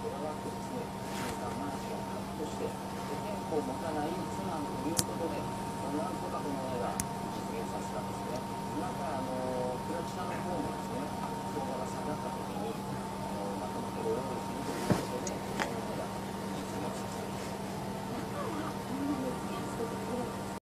として、変更を持たない妻ということで、なん。とかこの、